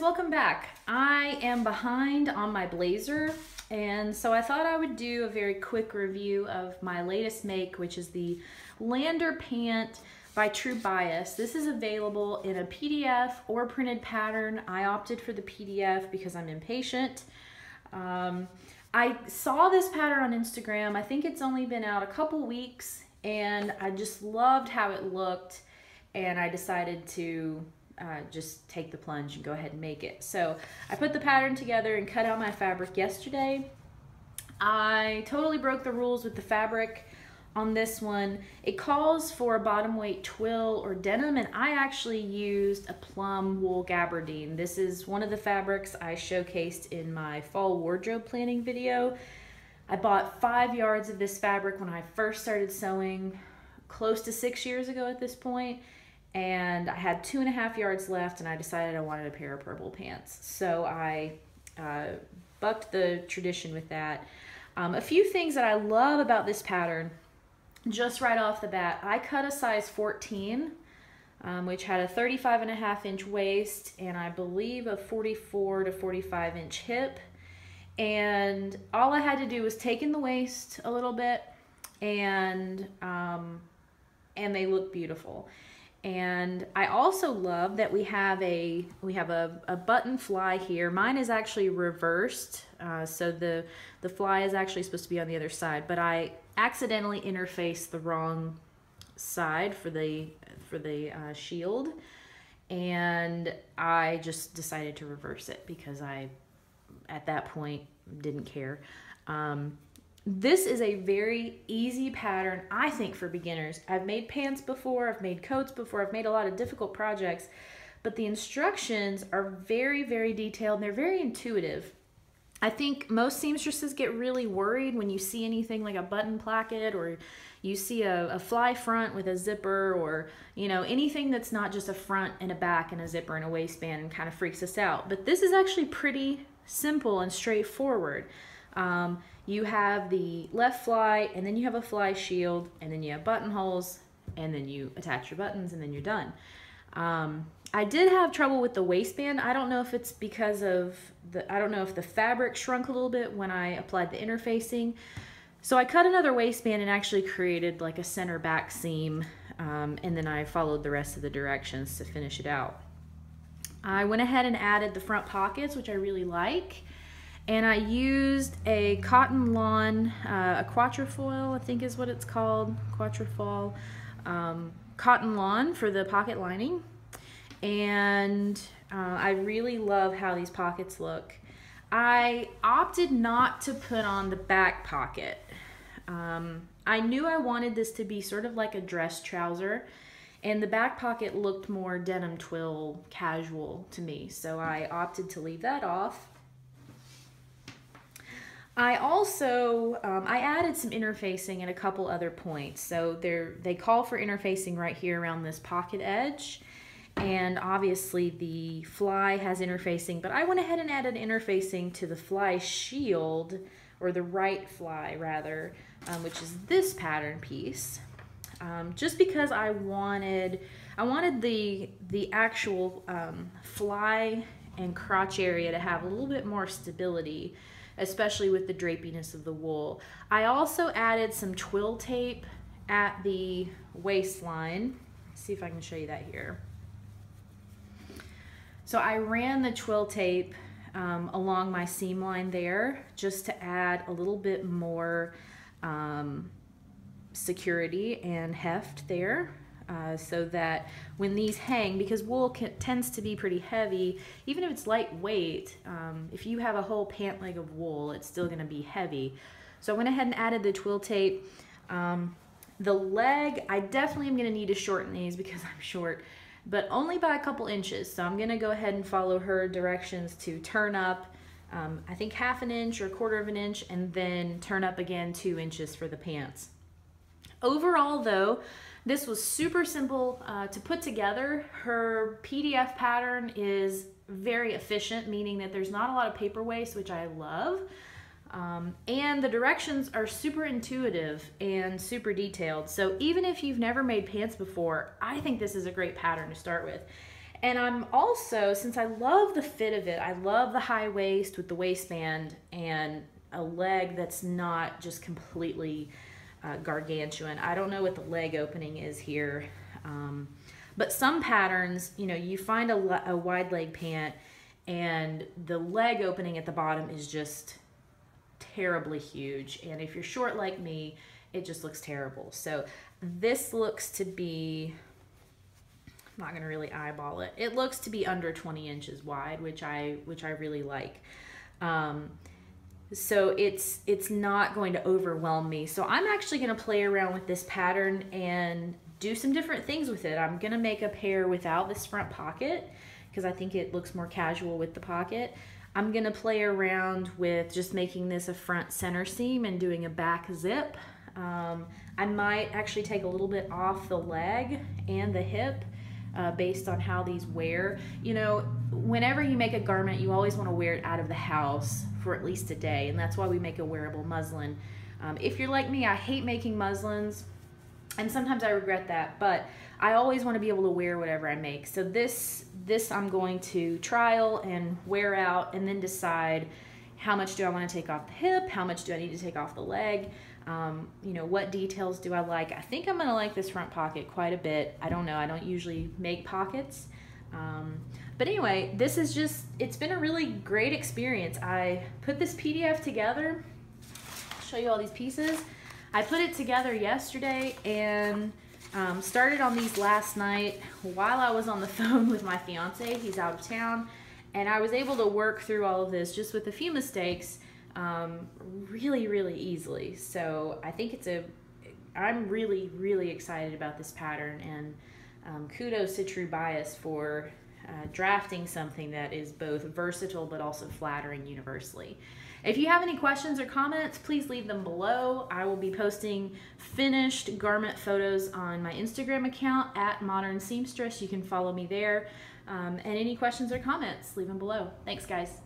welcome back. I am behind on my blazer and so I thought I would do a very quick review of my latest make which is the Lander Pant by True Bias. This is available in a PDF or printed pattern. I opted for the PDF because I'm impatient. Um, I saw this pattern on Instagram. I think it's only been out a couple weeks and I just loved how it looked and I decided to uh, just take the plunge and go ahead and make it. So I put the pattern together and cut out my fabric yesterday. I totally broke the rules with the fabric on this one. It calls for a bottom weight twill or denim and I actually used a plum wool gabardine. This is one of the fabrics I showcased in my fall wardrobe planning video. I bought five yards of this fabric when I first started sewing close to six years ago at this point and I had two and a half yards left and I decided I wanted a pair of purple pants. So I uh, bucked the tradition with that. Um, a few things that I love about this pattern, just right off the bat, I cut a size 14, um, which had a 35 and a half inch waist and I believe a 44 to 45 inch hip. And all I had to do was take in the waist a little bit and, um, and they look beautiful. And I also love that we have a we have a, a button fly here. Mine is actually reversed, uh, so the the fly is actually supposed to be on the other side. But I accidentally interfaced the wrong side for the for the uh, shield, and I just decided to reverse it because I at that point didn't care. Um, this is a very easy pattern, I think, for beginners. I've made pants before, I've made coats before, I've made a lot of difficult projects, but the instructions are very, very detailed and they're very intuitive. I think most seamstresses get really worried when you see anything like a button placket or you see a, a, fly front with a zipper or you know anything that's not just a front and a back and a zipper and a waistband and kind of freaks us out. But this is actually pretty simple and straightforward. Um, you have the left fly and then you have a fly shield and then you have buttonholes and then you attach your buttons and then you're done. Um, I did have trouble with the waistband. I don't know if it's because of the, I don't know if the fabric shrunk a little bit when I applied the interfacing. So I cut another waistband and actually created like a center back seam um, and then I followed the rest of the directions to finish it out. I went ahead and added the front pockets, which I really like and I used a cotton lawn, uh, a quatrefoil, I think is what it's called, quatrefoil, um, cotton lawn for the pocket lining. And uh, I really love how these pockets look. I opted not to put on the back pocket. Um, I knew I wanted this to be sort of like a dress trouser and the back pocket looked more denim twill casual to me. So I opted to leave that off I also, um, I added some interfacing at a couple other points. So they they call for interfacing right here around this pocket edge. And obviously the fly has interfacing, but I went ahead and added interfacing to the fly shield, or the right fly rather, um, which is this pattern piece. Um, just because I wanted, I wanted the, the actual um, fly and crotch area to have a little bit more stability especially with the drapiness of the wool. I also added some twill tape at the waistline. Let's see if I can show you that here. So I ran the twill tape um, along my seam line there just to add a little bit more um, security and heft there uh, so that when these hang, because wool can, tends to be pretty heavy, even if it's lightweight, um, if you have a whole pant leg of wool, it's still going to be heavy. So I went ahead and added the twill tape. Um, the leg, I definitely am going to need to shorten these because I'm short, but only by a couple inches. So I'm going to go ahead and follow her directions to turn up, um, I think half an inch or a quarter of an inch, and then turn up again two inches for the pants. Overall though, this was super simple uh, to put together. Her PDF pattern is very efficient, meaning that there's not a lot of paper waste, which I love. Um, and the directions are super intuitive and super detailed. So even if you've never made pants before, I think this is a great pattern to start with. And I'm also, since I love the fit of it, I love the high waist with the waistband and a leg that's not just completely uh, gargantuan. I don't know what the leg opening is here. Um, but some patterns, you know, you find a, a wide leg pant and the leg opening at the bottom is just terribly huge. And if you're short like me, it just looks terrible. So this looks to be, I'm not gonna really eyeball it. It looks to be under 20 inches wide, which I, which I really like. Um, so it's it's not going to overwhelm me. So i'm actually going to play around with this pattern and do some different things with it. I'm going to make a pair without this front pocket because i think it looks more casual with the pocket. I'm going to play around with just making this a front center seam and doing a back zip. Um, i might actually take a little bit off the leg and the hip uh, based on how these wear. You know, whenever you make a garment, you always want to wear it out of the house for at least a day, and that's why we make a wearable muslin. Um, if you're like me, I hate making muslins, and sometimes I regret that, but I always want to be able to wear whatever I make. So this, this I'm going to trial and wear out, and then decide how much do I want to take off the hip, how much do I need to take off the leg. Um, you know, what details do I like? I think I'm gonna like this front pocket quite a bit. I don't know, I don't usually make pockets. Um, but anyway, this is just, it's been a really great experience. I put this PDF together, show you all these pieces. I put it together yesterday and um, started on these last night while I was on the phone with my fiance. He's out of town. And I was able to work through all of this just with a few mistakes um, really, really easily. So I think it's a, I'm really, really excited about this pattern and um, kudos to True Bias for uh, drafting something that is both versatile but also flattering universally. If you have any questions or comments, please leave them below. I will be posting finished garment photos on my Instagram account at Modern Seamstress. You can follow me there. Um, and any questions or comments, leave them below. Thanks, guys.